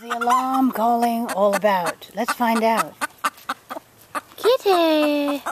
the alarm calling all about? Let's find out. Kitty!